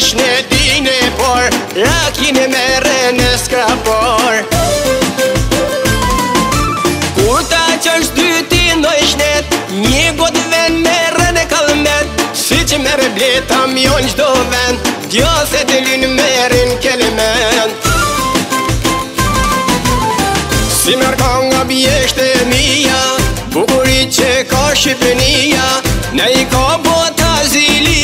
është në dine por Lakin e mere në skrapor Kuta që është dyti në i shnet Një god ven me e kalmet Si që mere bleta mjon qdo ven Djo se të lin me rin kele Si mërë ka nga bjeshte mija Bukurit që ka shqipënia Në i ka bota zili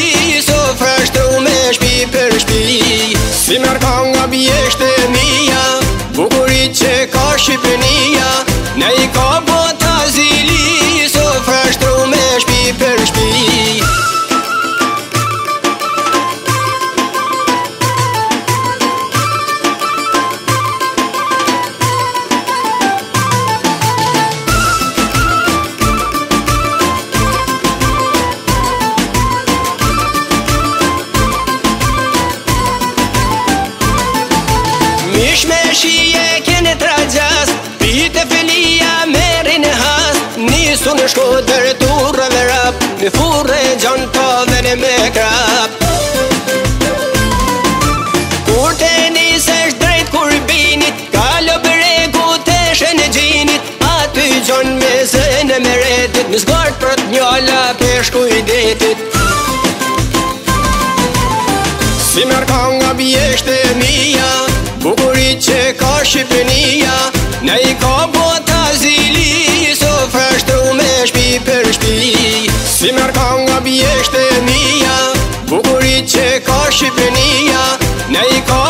Kish me shije kene të Pite filia merin e has Nisu në shko dërë turë dhe rap Në furë e gjon të dhe në me krap Kur të nisesh drejt kur binit Kalo për e ku të shën e gjinit Aty gjon me zënë me meretit Në zgartë për të njolla për shkuj që ka Shqipënia ne i ka bota zili So fështu me shpi për shpi Si mërë ka nga bjeshtë e mija Bukurit që ka Shqipënia ne i ka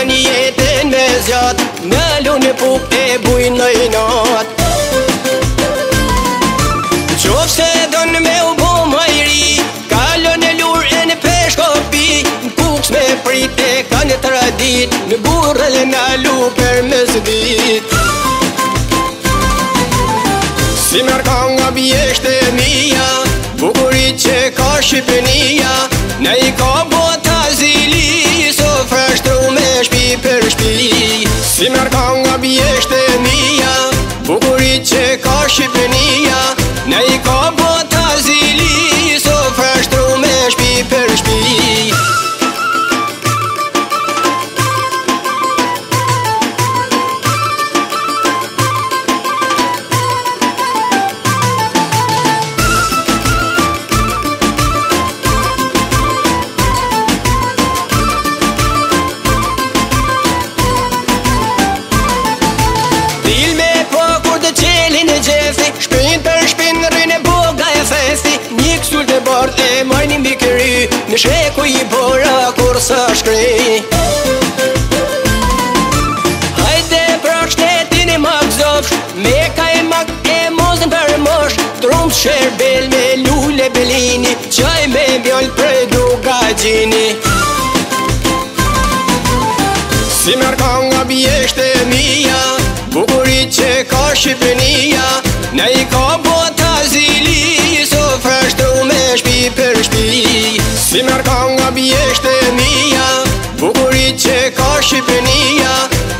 janë jetën me zjat Në lunë puk e bujnë në i nat Qovë se dënë me u bo majri Kalon e lur e në peshko pi Në kuks me prit e kanë tradit Në burë dhe në luper me zdit Si mërka nga bjeshte mija Bukurit që ka Shqipënia Në i ka bota zilit Shqipënia Në i ka bota zili So fështu me shpi për shpi Si mërka nga bjeshte mija Bukurit që ka Shqipënia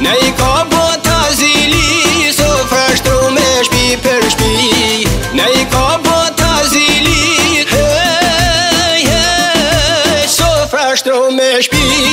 Në i ka bota zili So fështu me shpi për shpi Në i ka bota zili Hej, hej, so fështu me shpi